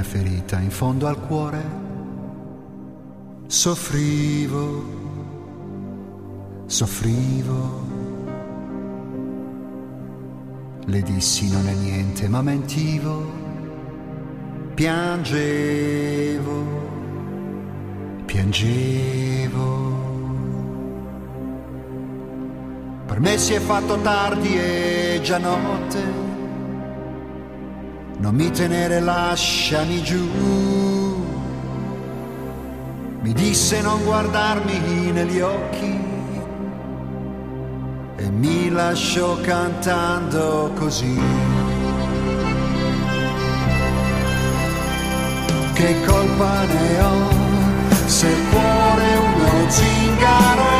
una ferita in fondo al cuore, soffrivo, soffrivo. Le dissi non è niente, ma mentivo, piangevo, piangevo. Per me si è fatto tardi e già notte non mi tenere, lasciami giù. Mi disse non guardarmi negli occhi e mi lasciò cantando così. Che colpa ne ho se il cuore è uno zingaro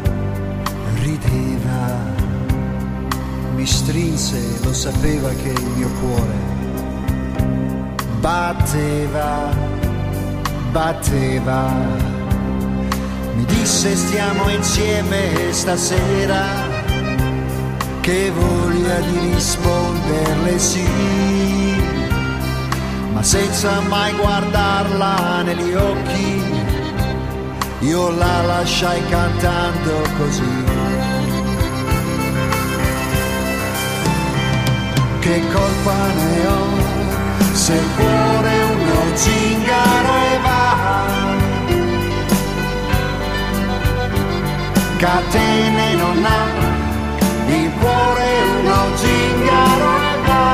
sapeva che il mio cuore batteva, batteva. Mi disse stiamo insieme stasera, che voglia di risponderle sì, ma senza mai guardarla negli occhi, io la lasciai cantando così. Che colpa ne ho se il cuore è uno zingaro e va. Catene non ha il cuore uno zingaro e va.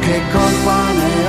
Che colpa ne ho